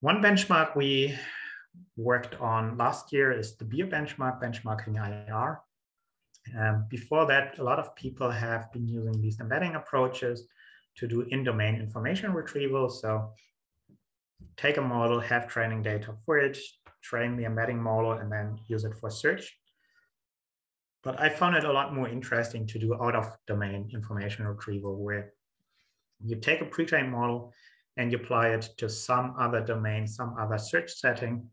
One benchmark we worked on last year is the BEIR benchmark, benchmarking IR. Um, before that, a lot of people have been using these embedding approaches to do in-domain information retrieval. So take a model, have training data for it, train the embedding model, and then use it for search. But I found it a lot more interesting to do out of domain information retrieval where you take a pre-trained model and you apply it to some other domain, some other search setting.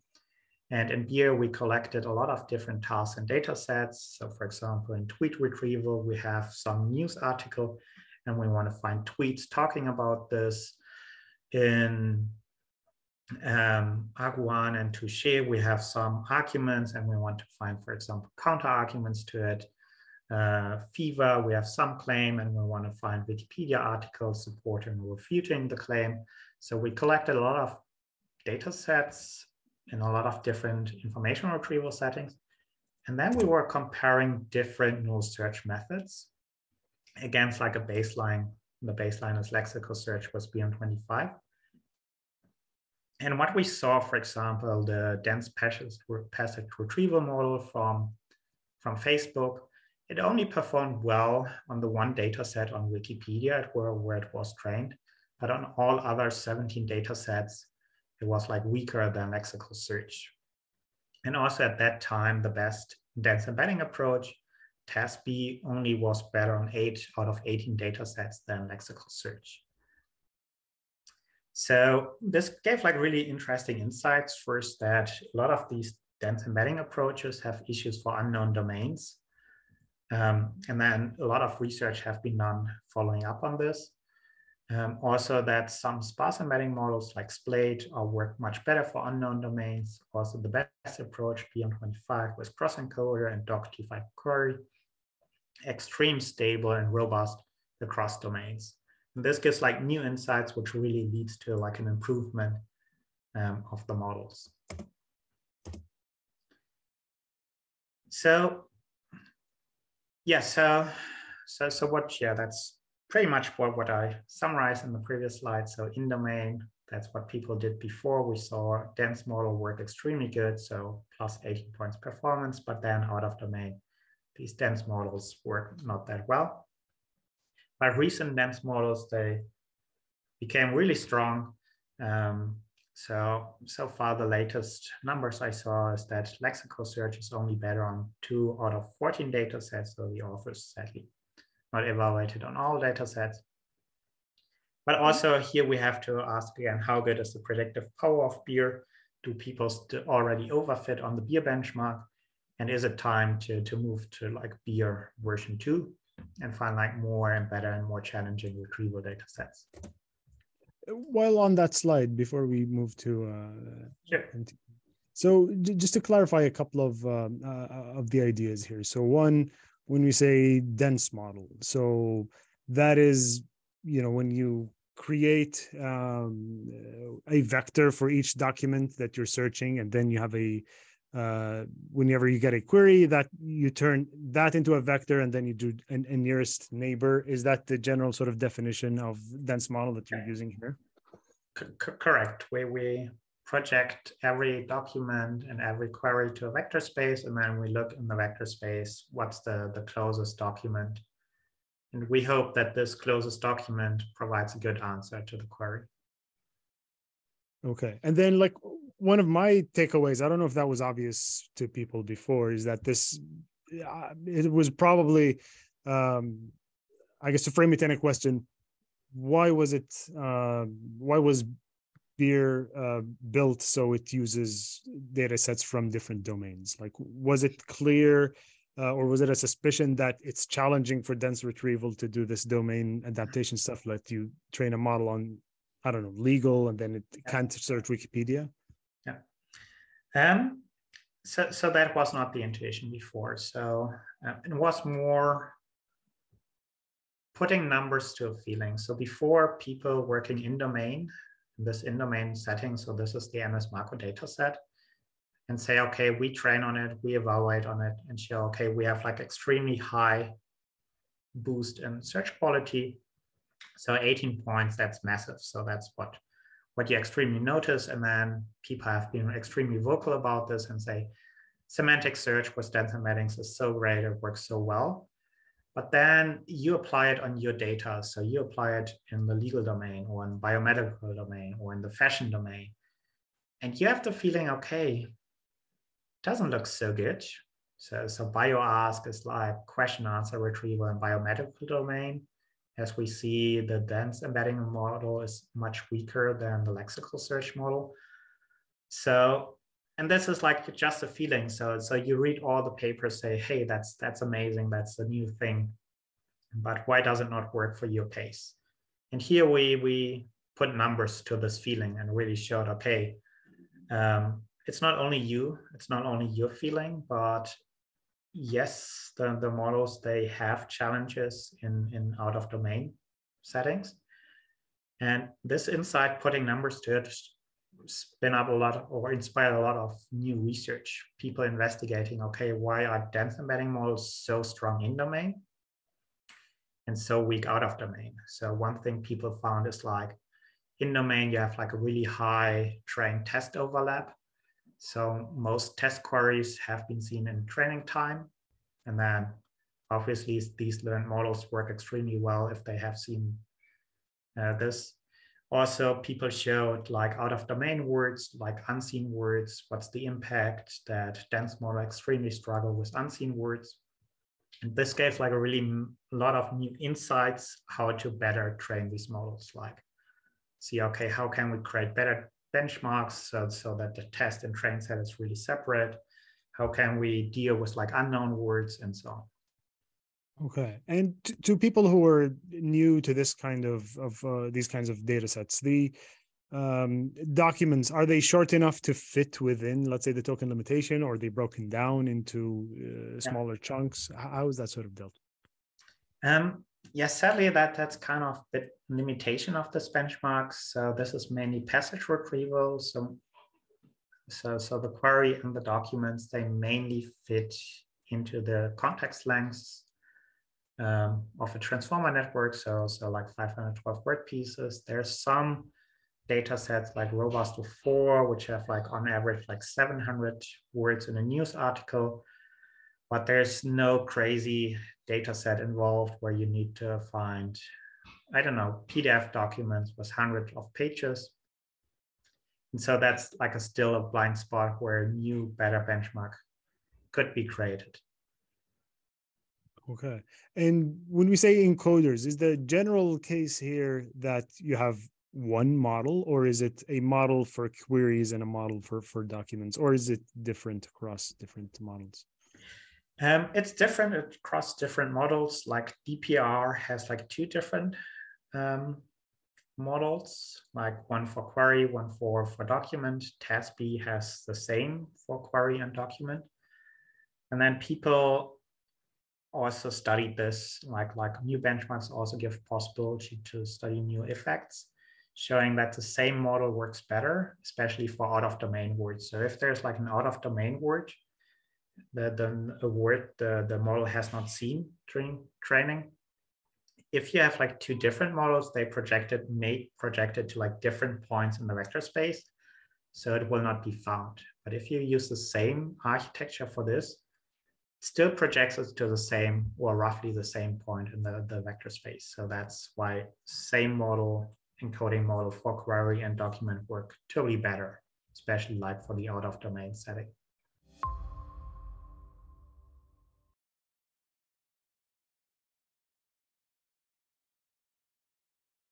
And in BEIR, we collected a lot of different tasks and data sets. So for example, in tweet retrieval, we have some news article and we want to find tweets talking about this. In um, ArguAna and Touche, we have some arguments and we want to find, for example, counter arguments to it. Uh, Fever, we have some claim and we want to find Wikipedia articles supporting or refuting the claim. So we collected a lot of data sets in a lot of different information retrieval settings. And then we were comparing different neural search methods against like a baseline. The baseline is lexical search was BM25 and what we saw, for example, the dense passage, passage retrieval model from, from Facebook, it only performed well on the one data set on Wikipedia where, it was trained, but on all other 17 data sets, it was like weaker than lexical search. And also at that time, the best dense embedding approach, TASB, only was better on eight out of 18 data sets than lexical search. So this gave like really interesting insights. First, that a lot of these dense embedding approaches have issues for unknown domains. Um, and then a lot of research have been done following up on this. Um, also that some sparse embedding models like Splade are work much better for unknown domains. Also the best approach, BM25 with cross-encoder and doc-T5 query, extreme stable and robust across domains. And this gives like new insights, which really leads to like an improvement um, of the models. So, yeah, so, so, so what, yeah, that's pretty much what, what I summarized in the previous slide. So in domain, that's what people did before. We saw dense model work extremely good, so plus 18 points performance, but then out of domain, these dense models work not that well by recent dense models, they became really strong. Um, so, so far the latest numbers I saw is that lexical search is only better on two out of 14 data sets. So the authors sadly not evaluated on all data sets. But mm-hmm. also here we have to ask again, how good is the predictive power of BEIR? Do people already overfit on the BEIR benchmark? And is it time to, to move to like BEIR version two? and find like more and better and more challenging retrieval data sets. While on that slide, before we move to uh, sure. so just to clarify a couple of um, uh, of the ideas here. So one, when we say dense model, so that is you know when you create um, a vector for each document that you're searching, and then you have a uh, whenever you get a query that you turn that into a vector and then you do a, a nearest neighbor is that the general sort of definition of dense model that you're using here? C correct. Where we project every document and every query to a vector space and then we look in the vector space what's the the closest document. And we hope that this closest document provides a good answer to the query. Okay. And then like one of my takeaways i don't know if that was obvious to people before is that this uh, it was probably um i guess to frame it in a question why was it uh, why was BEIR uh, built so it uses data sets from different domains? Like was it clear uh, or was it a suspicion that it's challenging for dense retrieval to do this domain adaptation stuff let you train a model on i don't know legal and then it can't search wikipedia um, so, so that was not the intuition before. So uh, it was more putting numbers to a feeling. So before people working in domain, in this in domain setting, so this is the MS Marco data set, and say, okay, we train on it, we evaluate on it, and show, okay, we have like extremely high boost in search quality. So 18 points, that's massive. So that's what what you extremely notice, and then people have been extremely vocal about this and say, semantic search with dense embeddings is so great, it works so well. But then you apply it on your data. So you apply it in the legal domain or in biomedical domain or in the fashion domain. And you have the feeling, okay, doesn't look so good. So, so BioASQ is like question answer retrieval in biomedical domain. As we see, the dense embedding model is much weaker than the lexical search model. So, and this is like just a feeling. So, so you read all the papers, say, hey, that's that's amazing, that's a new thing. But why does it not work for your case? And here we we put numbers to this feeling and really showed, okay, um, it's not only you, it's not only your feeling, but yes, the, the models, they have challenges in, in out of domain settings. And this insight, putting numbers to it, spin up a lot or inspire a lot of new research. People investigating, okay, why are dense embedding models so strong in domain and so weak out of domain? So one thing people found is like in domain, you have like a really high train test overlap. So most test queries have been seen in training time. And then obviously these learned models work extremely well if they have seen uh, this. Also, people showed like out of domain words, like unseen words, what's the impact that dense model extremely struggle with unseen words. And this gave like a really lot of new insights how to better train these models. Like see, okay, how can we create better benchmarks so, so that the test and train set is really separate? How can we deal with like unknown words and so on? Okay, and to people who are new to this kind of of uh, these kinds of data sets, the um, documents are they short enough to fit within, let's say, the token limitation, or are they broken down into uh, smaller yeah. chunks? How is that sort of dealt? Um, yes, sadly, that that's kind of the limitation of this benchmarks. So this is mainly passage retrieval. So, so, so the query and the documents, they mainly fit into the context lengths um, of a transformer network. So, so like 512 word pieces. There's some data sets like Robusto 4, which have like on average like 700 words in a news article but there's no crazy data set involved where you need to find, I don't know, PDF documents with hundreds of pages. And so that's like a still a blind spot where a new better benchmark could be created. Okay. And when we say encoders, is the general case here that you have one model or is it a model for queries and a model for, for documents or is it different across different models? Um, it's different across different models. Like DPR has like two different um, models, like one for query, one for, for document. TASB has the same for query and document. And then people also study this, like, like new benchmarks also give possibility to study new effects, showing that the same model works better, especially for out of domain words. So if there's like an out of domain word, the, the word the, the model has not seen during training. If you have like two different models, they projected may projected to like different points in the vector space. So it will not be found. But if you use the same architecture for this, still projects it to the same or roughly the same point in the, the vector space. So that's why same model encoding model for query and document work totally better, especially like for the out of domain setting.